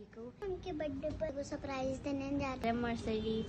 जी को। उनके बर्थडे पर वो सरप्राइज़ देने जा रहे हैं। मर्सिडीज